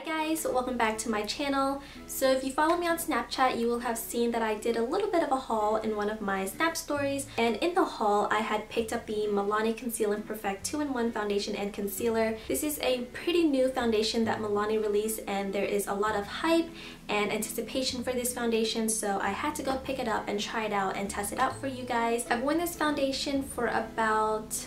Hi guys, welcome back to my channel. So if you follow me on Snapchat, you will have seen that I did a little bit of a haul in one of my Snap stories. And in the haul, I had picked up the Milani Conceal and Perfect 2-in-1 Foundation and Concealer. This is a pretty new foundation that Milani released and there is a lot of hype and anticipation for this foundation so I had to go pick it up and try it out and test it out for you guys. I've worn this foundation for about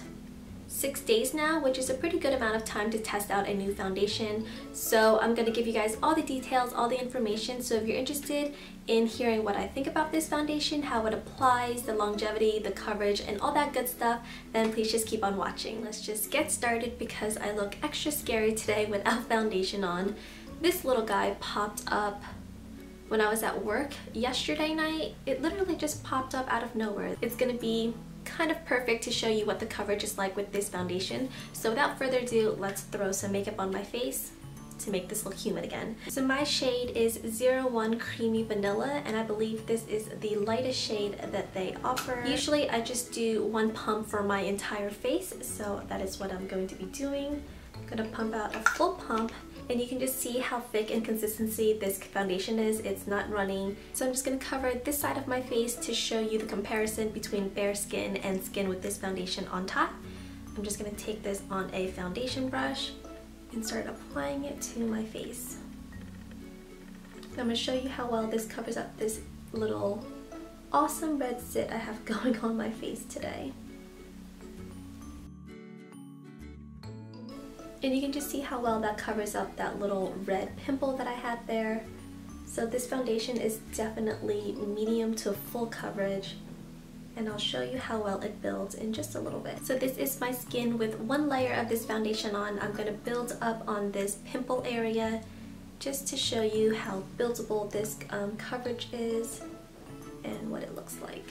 six days now, which is a pretty good amount of time to test out a new foundation. So I'm going to give you guys all the details, all the information. So if you're interested in hearing what I think about this foundation, how it applies, the longevity, the coverage, and all that good stuff, then please just keep on watching. Let's just get started because I look extra scary today without foundation on. This little guy popped up when I was at work yesterday night. It literally just popped up out of nowhere. It's gonna be kind of perfect to show you what the coverage is like with this foundation. So without further ado, let's throw some makeup on my face to make this look human again. So my shade is 01 Creamy Vanilla and I believe this is the lightest shade that they offer. Usually I just do one pump for my entire face so that is what I'm going to be doing. I'm gonna pump out a full pump and you can just see how thick and consistency this foundation is. It's not running. So I'm just going to cover this side of my face to show you the comparison between bare skin and skin with this foundation on top. I'm just going to take this on a foundation brush and start applying it to my face. I'm going to show you how well this covers up this little awesome red zit I have going on my face today. And you can just see how well that covers up that little red pimple that I had there. So this foundation is definitely medium to full coverage and I'll show you how well it builds in just a little bit. So this is my skin with one layer of this foundation on. I'm going to build up on this pimple area just to show you how buildable this um, coverage is and what it looks like.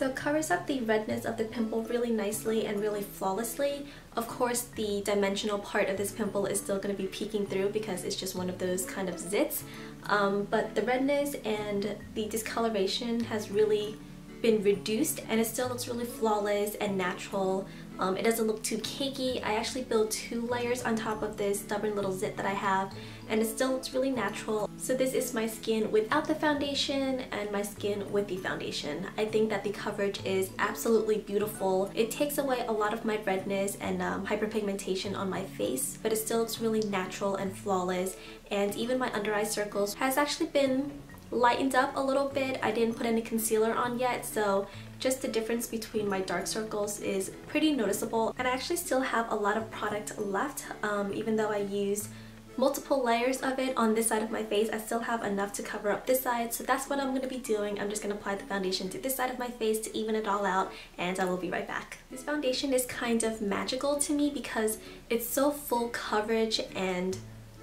So it covers up the redness of the pimple really nicely and really flawlessly. Of course, the dimensional part of this pimple is still going to be peeking through because it's just one of those kind of zits. Um, but the redness and the discoloration has really been reduced and it still looks really flawless and natural. Um, it doesn't look too cakey. I actually built two layers on top of this stubborn little zit that I have and it still looks really natural. So this is my skin without the foundation and my skin with the foundation. I think that the coverage is absolutely beautiful. It takes away a lot of my redness and um, hyperpigmentation on my face, but it still looks really natural and flawless. And even my under eye circles has actually been lightened up a little bit. I didn't put any concealer on yet, so just the difference between my dark circles is pretty noticeable. And I actually still have a lot of product left, um, even though I used multiple layers of it on this side of my face. I still have enough to cover up this side, so that's what I'm going to be doing. I'm just going to apply the foundation to this side of my face to even it all out, and I will be right back. This foundation is kind of magical to me because it's so full coverage and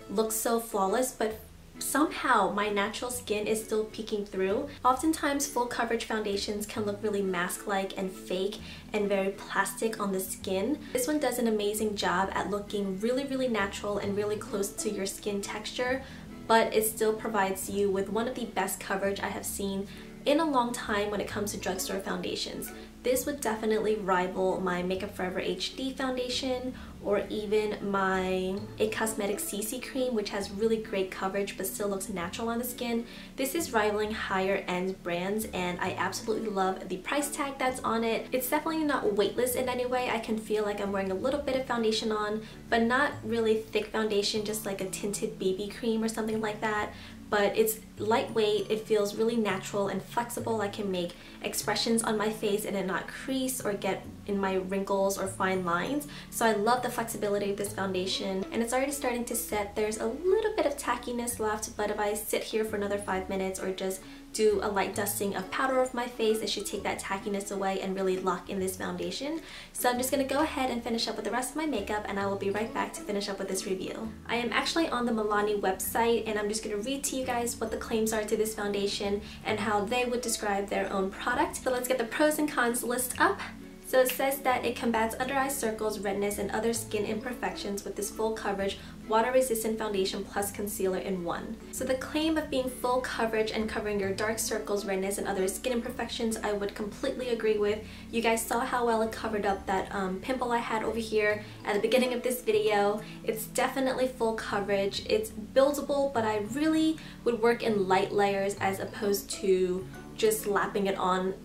looks so flawless, but somehow my natural skin is still peeking through. Oftentimes full coverage foundations can look really mask-like and fake and very plastic on the skin. This one does an amazing job at looking really really natural and really close to your skin texture but it still provides you with one of the best coverage I have seen in a long time when it comes to drugstore foundations. This would definitely rival my Makeup Forever HD foundation or even my IT Cosmetics CC cream which has really great coverage but still looks natural on the skin. This is rivaling higher end brands and I absolutely love the price tag that's on it. It's definitely not weightless in any way. I can feel like I'm wearing a little bit of foundation on but not really thick foundation just like a tinted BB cream or something like that but it's lightweight, it feels really natural and flexible. I can make expressions on my face and it not crease or get in my wrinkles or fine lines. So I love the flexibility of this foundation and it's already starting to set. There's a little bit of tackiness left, but if I sit here for another five minutes or just do a light dusting of powder of my face. It should take that tackiness away and really lock in this foundation. So I'm just to go ahead and finish up with the rest of my makeup and I will be right back to finish up with this review. I am actually on the Milani website and I'm just to read to you guys what the claims are to this foundation and how they would describe their own product. So let's get the pros and cons list up So it says that it combats under eye circles, redness, and other skin imperfections with this full coverage water resistant foundation plus concealer in one. So the claim of being full coverage and covering your dark circles, redness, and other skin imperfections I would completely agree with. You guys saw how well it covered up that um, pimple I had over here at the beginning of this video. It's definitely full coverage. It's buildable but I really would work in light layers as opposed to just lapping it on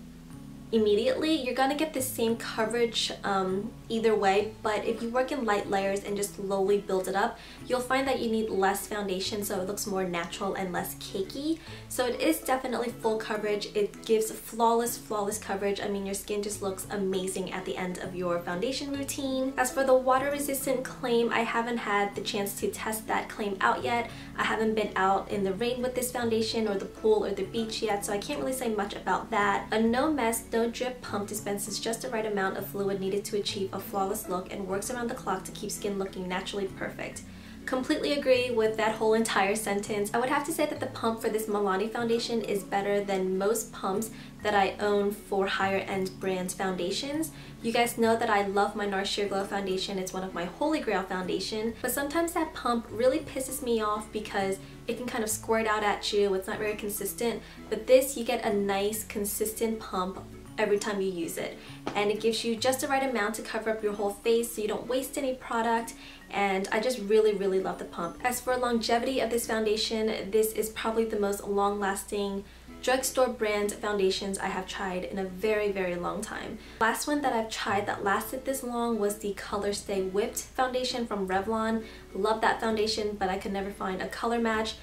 immediately, you're gonna get the same coverage um, either way, but if you work in light layers and just slowly build it up, you'll find that you need less foundation so it looks more natural and less cakey. So it is definitely full coverage. It gives flawless, flawless coverage. I mean, your skin just looks amazing at the end of your foundation routine. As for the water resistant claim, I haven't had the chance to test that claim out yet. I haven't been out in the rain with this foundation or the pool or the beach yet, so I can't really say much about that. A no mess, no drip pump dispenses just the right amount of fluid needed to achieve a flawless look and works around the clock to keep skin looking naturally perfect. Completely agree with that whole entire sentence. I would have to say that the pump for this Milani foundation is better than most pumps that I own for higher end brand foundations. You guys know that I love my NARS Sheer Glow foundation. It's one of my holy grail foundation, but sometimes that pump really pisses me off because it can kind of squirt out at you. It's not very consistent, but this you get a nice consistent pump every time you use it and it gives you just the right amount to cover up your whole face so you don't waste any product and I just really really love the pump. As for longevity of this foundation this is probably the most long-lasting drugstore brand foundations I have tried in a very very long time. Last one that I've tried that lasted this long was the Colorstay Whipped foundation from Revlon. Love that foundation but I could never find a color match.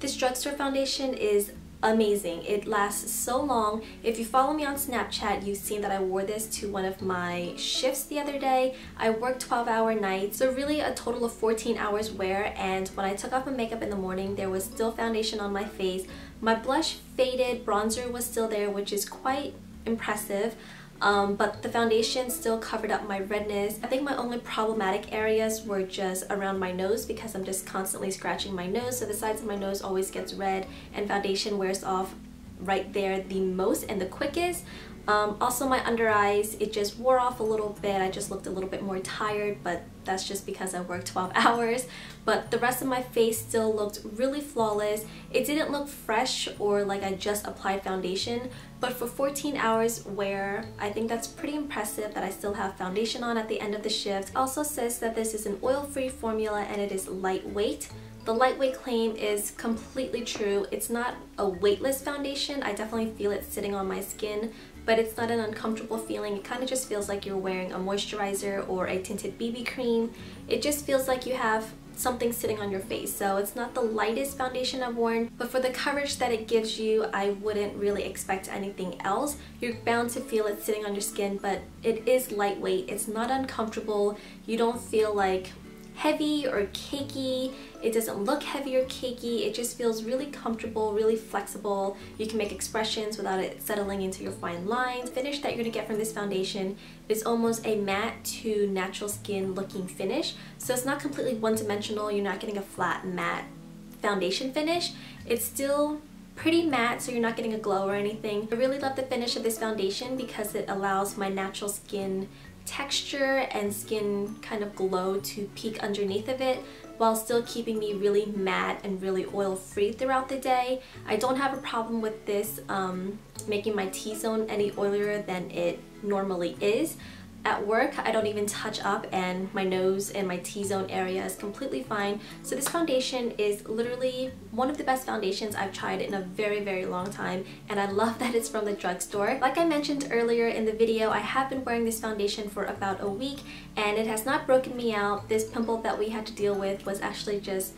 This drugstore foundation is amazing. It lasts so long. If you follow me on Snapchat, you've seen that I wore this to one of my shifts the other day. I worked 12 hour nights, so really a total of 14 hours wear and when I took off my makeup in the morning, there was still foundation on my face. My blush faded, bronzer was still there, which is quite impressive um, but the foundation still covered up my redness. I think my only problematic areas were just around my nose because I'm just constantly scratching my nose so the sides of my nose always gets red and foundation wears off right there the most and the quickest. Um, also my under eyes, it just wore off a little bit. I just looked a little bit more tired, but that's just because I worked 12 hours. But the rest of my face still looked really flawless. It didn't look fresh or like I just applied foundation, but for 14 hours wear, I think that's pretty impressive that I still have foundation on at the end of the shift. Also says that this is an oil-free formula and it is lightweight. The lightweight claim is completely true. It's not a weightless foundation. I definitely feel it sitting on my skin, but it's not an uncomfortable feeling. It kind of just feels like you're wearing a moisturizer or a tinted BB cream. It just feels like you have something sitting on your face. So it's not the lightest foundation I've worn, but for the coverage that it gives you, I wouldn't really expect anything else. You're bound to feel it sitting on your skin, but it is lightweight. It's not uncomfortable. You don't feel like heavy or cakey. It doesn't look heavy or cakey. It just feels really comfortable, really flexible. You can make expressions without it settling into your fine lines. The finish that you're gonna get from this foundation is almost a matte to natural skin looking finish. So it's not completely one-dimensional. You're not getting a flat matte foundation finish. It's still pretty matte so you're not getting a glow or anything. I really love the finish of this foundation because it allows my natural skin texture and skin kind of glow to peek underneath of it while still keeping me really matte and really oil free throughout the day. I don't have a problem with this um, making my T-zone any oilier than it normally is at work, I don't even touch up and my nose and my T-zone area is completely fine. So this foundation is literally one of the best foundations I've tried in a very, very long time and I love that it's from the drugstore. Like I mentioned earlier in the video, I have been wearing this foundation for about a week and it has not broken me out. This pimple that we had to deal with was actually just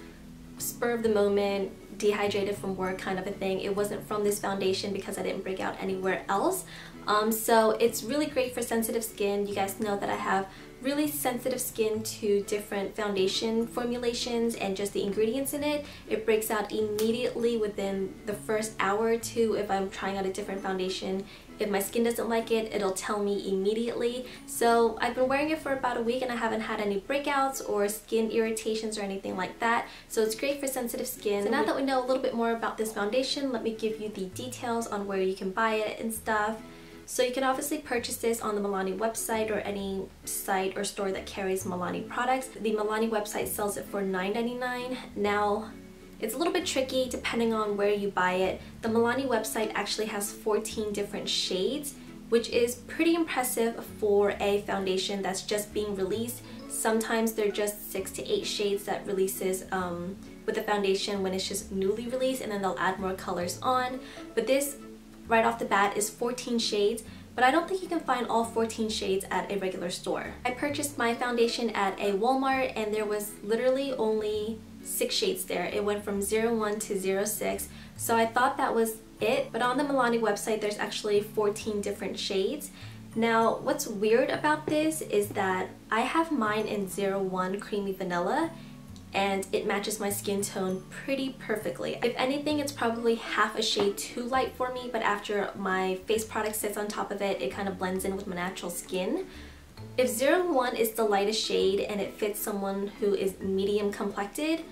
spur of the moment, dehydrated from work kind of a thing. It wasn't from this foundation because I didn't break out anywhere else. Um, so it's really great for sensitive skin. You guys know that I have really sensitive skin to different foundation formulations and just the ingredients in it. It breaks out immediately within the first hour or two if I'm trying out a different foundation. If my skin doesn't like it, it'll tell me immediately. So I've been wearing it for about a week and I haven't had any breakouts or skin irritations or anything like that. So it's great for sensitive skin. So now that we know a little bit more about this foundation, let me give you the details on where you can buy it and stuff. So you can obviously purchase this on the Milani website or any site or store that carries Milani products. The Milani website sells it for $9.99. Now, it's a little bit tricky depending on where you buy it. The Milani website actually has 14 different shades, which is pretty impressive for a foundation that's just being released. Sometimes they're just six to eight shades that releases um, with the foundation when it's just newly released and then they'll add more colors on. But this right off the bat is 14 shades but I don't think you can find all 14 shades at a regular store. I purchased my foundation at a Walmart and there was literally only six shades there. It went from 01 to 06 so I thought that was it but on the Milani website there's actually 14 different shades. Now what's weird about this is that I have mine in 01 Creamy Vanilla and it matches my skin tone pretty perfectly. If anything, it's probably half a shade too light for me, but after my face product sits on top of it, it kind of blends in with my natural skin. If 01 is the lightest shade and it fits someone who is medium complected,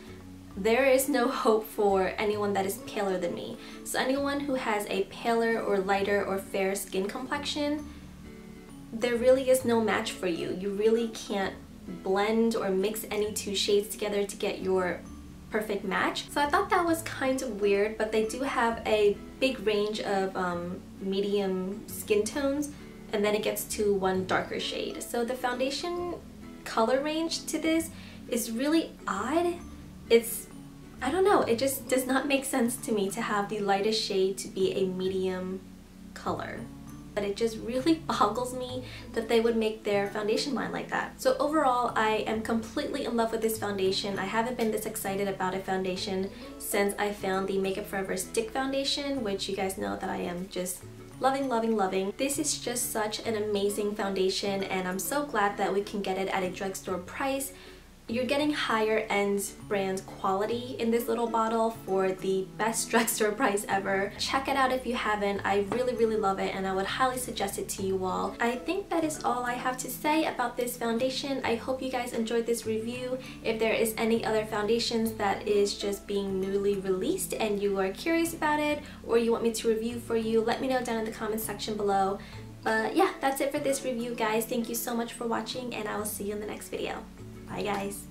there is no hope for anyone that is paler than me. So anyone who has a paler or lighter or fair skin complexion, there really is no match for you. You really can't blend or mix any two shades together to get your perfect match. So I thought that was kind of weird, but they do have a big range of um, medium skin tones and then it gets to one darker shade. So the foundation color range to this is really odd. It's, I don't know, it just does not make sense to me to have the lightest shade to be a medium color but it just really boggles me that they would make their foundation line like that. So overall, I am completely in love with this foundation. I haven't been this excited about a foundation since I found the Makeup Forever Stick Foundation, which you guys know that I am just loving loving loving this is just such an amazing foundation and I'm so glad that we can get it at a drugstore price you're getting higher end brand quality in this little bottle for the best drugstore price ever. Check it out if you haven't. I really, really love it and I would highly suggest it to you all. I think that is all I have to say about this foundation. I hope you guys enjoyed this review. If there is any other foundations that is just being newly released and you are curious about it or you want me to review for you, let me know down in the comments section below. But yeah, that's it for this review guys. Thank you so much for watching and I will see you in the next video. Bye guys.